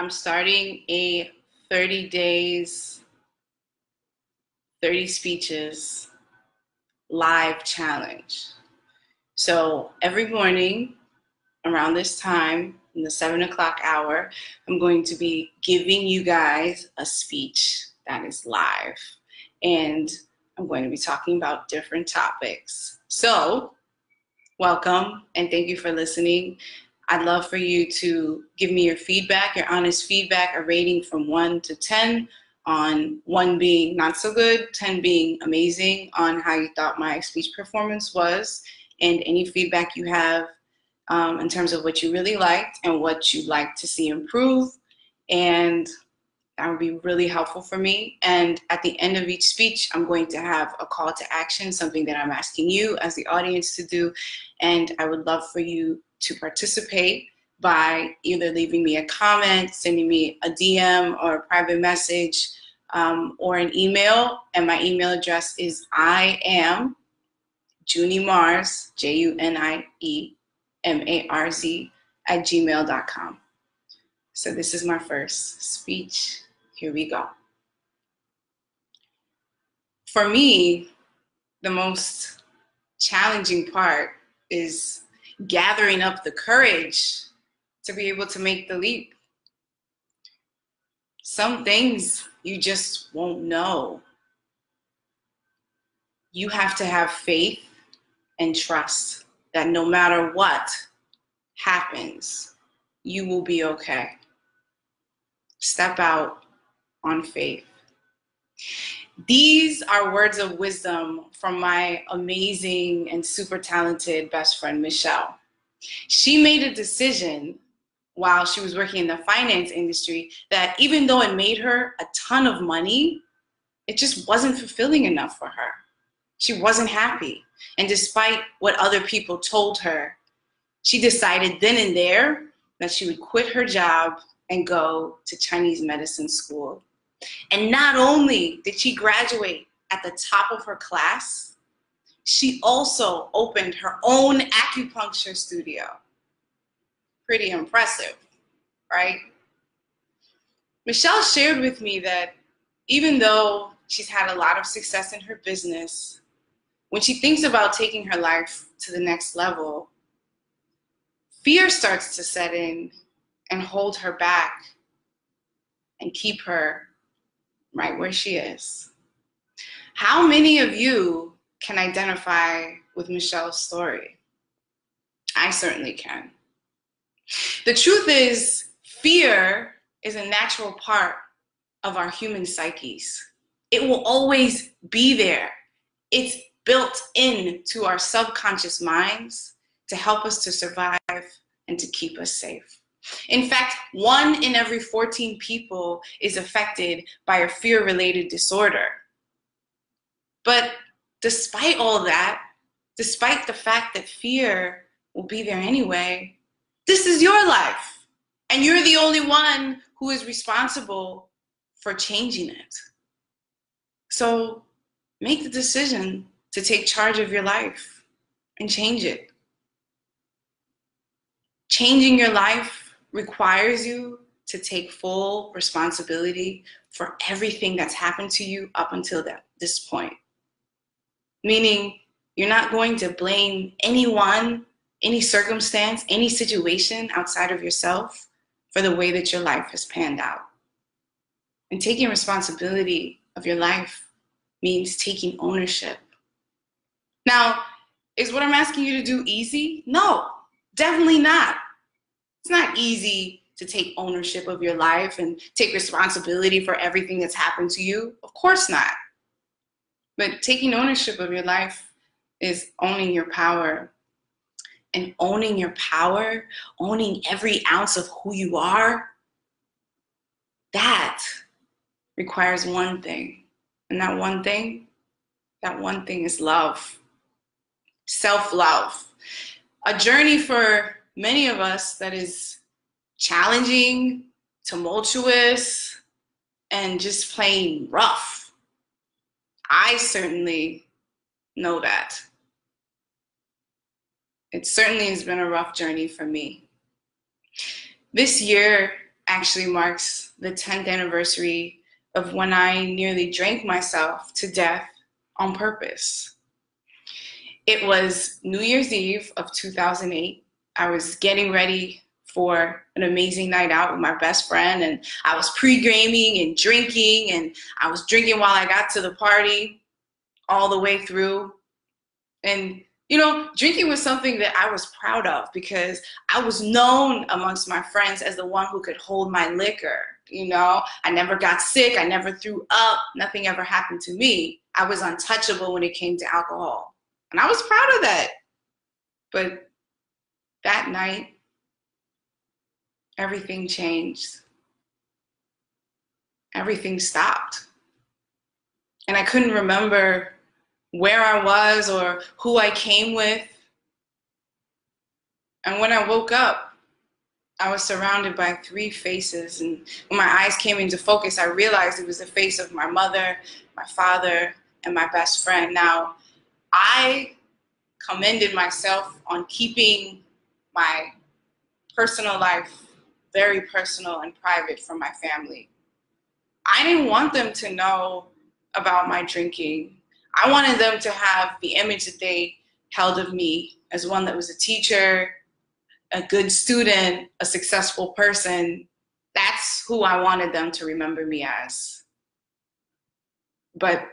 I'm starting a 30 days, 30 speeches live challenge. So every morning around this time, in the seven o'clock hour, I'm going to be giving you guys a speech that is live. And I'm going to be talking about different topics. So, welcome and thank you for listening. I'd love for you to give me your feedback, your honest feedback, a rating from one to 10 on one being not so good, 10 being amazing, on how you thought my speech performance was, and any feedback you have um, in terms of what you really liked and what you'd like to see improve. And that would be really helpful for me. And at the end of each speech, I'm going to have a call to action, something that I'm asking you as the audience to do. And I would love for you to participate by either leaving me a comment, sending me a DM or a private message, um, or an email. And my email address is I am Junie Marz, J U N I E M A R Z, at gmail.com. So this is my first speech. Here we go. For me, the most challenging part is gathering up the courage to be able to make the leap. Some things you just won't know. You have to have faith and trust that no matter what happens, you will be okay. Step out on faith. These are words of wisdom from my amazing and super talented best friend, Michelle. She made a decision while she was working in the finance industry that even though it made her a ton of money, it just wasn't fulfilling enough for her. She wasn't happy. And despite what other people told her, she decided then and there that she would quit her job and go to Chinese medicine school. And not only did she graduate at the top of her class, she also opened her own acupuncture studio. Pretty impressive, right? Michelle shared with me that even though she's had a lot of success in her business, when she thinks about taking her life to the next level, fear starts to set in and hold her back and keep her right where she is. How many of you can identify with Michelle's story? I certainly can. The truth is, fear is a natural part of our human psyches. It will always be there. It's built into our subconscious minds to help us to survive and to keep us safe. In fact, one in every 14 people is affected by a fear related disorder. But despite all that, despite the fact that fear will be there anyway, this is your life. And you're the only one who is responsible for changing it. So make the decision to take charge of your life and change it. Changing your life requires you to take full responsibility for everything that's happened to you up until that, this point. Meaning, you're not going to blame anyone, any circumstance, any situation outside of yourself for the way that your life has panned out. And taking responsibility of your life means taking ownership. Now, is what I'm asking you to do easy? No, definitely not. It's not easy to take ownership of your life and take responsibility for everything that's happened to you. Of course not. But taking ownership of your life is owning your power. And owning your power, owning every ounce of who you are, that requires one thing. And that one thing, that one thing is love, self love. A journey for many of us that is challenging, tumultuous, and just plain rough. I certainly know that. It certainly has been a rough journey for me. This year, actually marks the 10th anniversary of when I nearly drank myself to death on purpose. It was New Year's Eve of 2008. I was getting ready for an amazing night out with my best friend, and I was pre gaming and drinking, and I was drinking while I got to the party all the way through. And you know, drinking was something that I was proud of because I was known amongst my friends as the one who could hold my liquor. You know, I never got sick, I never threw up, nothing ever happened to me. I was untouchable when it came to alcohol. And I was proud of that. But that night, everything changed. Everything stopped. And I couldn't remember where I was or who I came with. And when I woke up, I was surrounded by three faces. And when my eyes came into focus, I realized it was the face of my mother, my father, and my best friend. Now, I commended myself on keeping my personal life very personal and private from my family. I didn't want them to know about my drinking I wanted them to have the image that they held of me as one that was a teacher, a good student, a successful person. That's who I wanted them to remember me as. But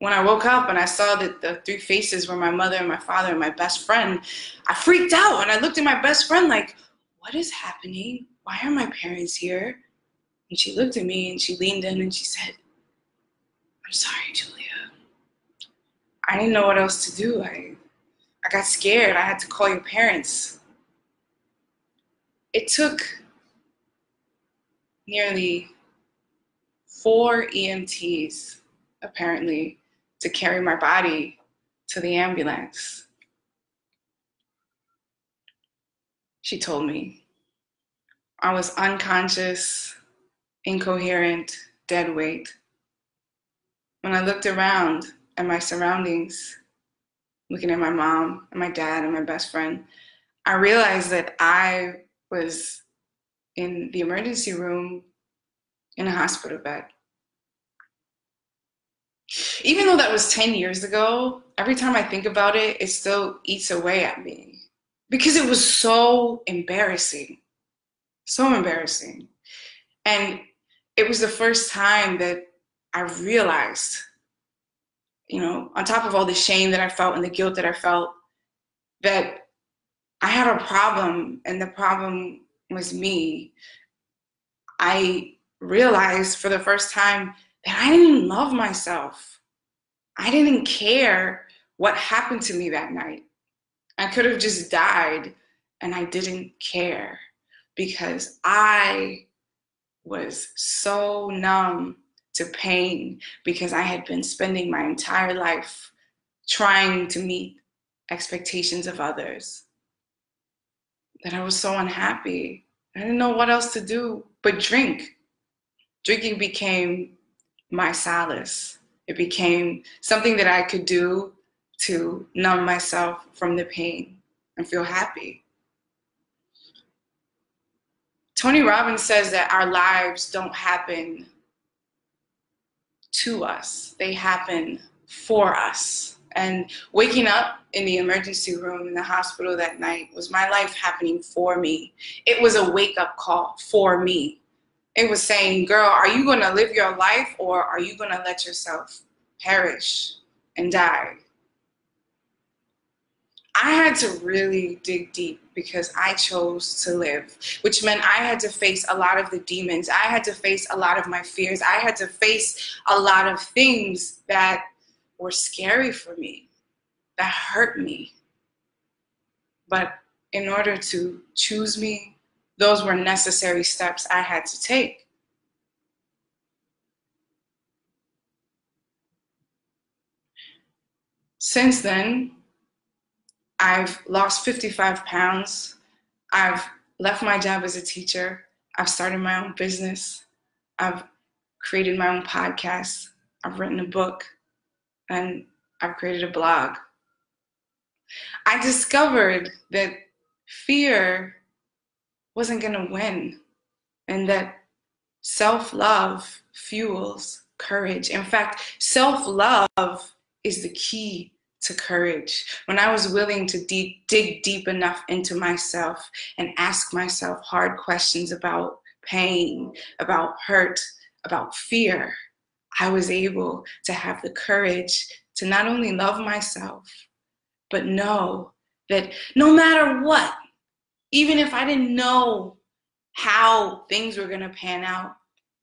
when I woke up and I saw that the three faces were my mother and my father and my best friend, I freaked out and I looked at my best friend like, what is happening? Why are my parents here? And she looked at me and she leaned in and she said, I'm sorry, Julia. I didn't know what else to do. I, I got scared. I had to call your parents. It took nearly four EMTs, apparently, to carry my body to the ambulance. She told me I was unconscious, incoherent, dead weight. When I looked around, at my surroundings, looking at my mom and my dad and my best friend, I realized that I was in the emergency room in a hospital bed. Even though that was 10 years ago, every time I think about it, it still eats away at me because it was so embarrassing. So embarrassing. And it was the first time that I realized you know, on top of all the shame that I felt and the guilt that I felt, that I had a problem and the problem was me. I realized for the first time that I didn't love myself. I didn't care what happened to me that night. I could have just died and I didn't care because I was so numb to pain because I had been spending my entire life trying to meet expectations of others. That I was so unhappy. I didn't know what else to do but drink. Drinking became my solace. It became something that I could do to numb myself from the pain and feel happy. Tony Robbins says that our lives don't happen to us, they happen for us. And waking up in the emergency room in the hospital that night was my life happening for me. It was a wake up call for me. It was saying, girl, are you going to live your life or are you going to let yourself perish and die? I had to really dig deep because I chose to live, which meant I had to face a lot of the demons. I had to face a lot of my fears. I had to face a lot of things that were scary for me, that hurt me. But in order to choose me, those were necessary steps I had to take. Since then, I've lost 55 pounds. I've left my job as a teacher. I've started my own business. I've created my own podcast. I've written a book and I've created a blog. I discovered that fear wasn't going to win. and that self love fuels courage. In fact, self love is the key to courage. When I was willing to deep, dig deep enough into myself and ask myself hard questions about pain, about hurt, about fear, I was able to have the courage to not only love myself, but know that no matter what, even if I didn't know how things were going to pan out,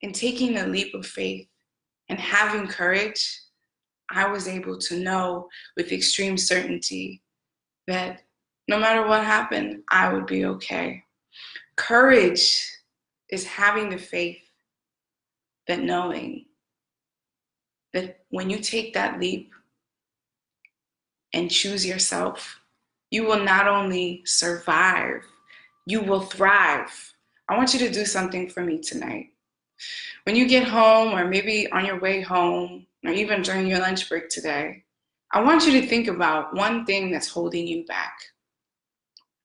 in taking the leap of faith and having courage, I was able to know with extreme certainty that no matter what happened, I would be okay. Courage is having the faith that knowing that when you take that leap and choose yourself, you will not only survive, you will thrive. I want you to do something for me tonight. When you get home, or maybe on your way home, or even during your lunch break today, I want you to think about one thing that's holding you back.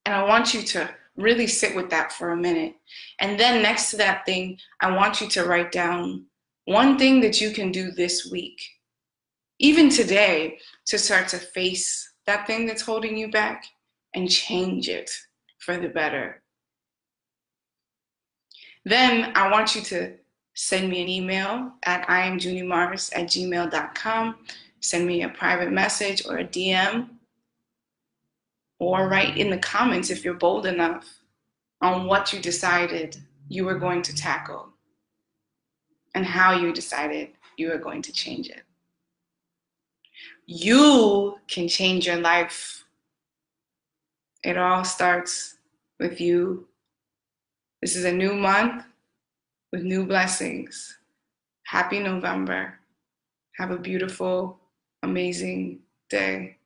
And I want you to really sit with that for a minute. And then next to that thing, I want you to write down one thing that you can do this week, even today, to start to face that thing that's holding you back and change it for the better. Then I want you to send me an email at iamjuniemarz at gmail.com. Send me a private message or a DM, or write in the comments if you're bold enough on what you decided you were going to tackle and how you decided you were going to change it. You can change your life. It all starts with you. This is a new month with new blessings. Happy November. Have a beautiful, amazing day.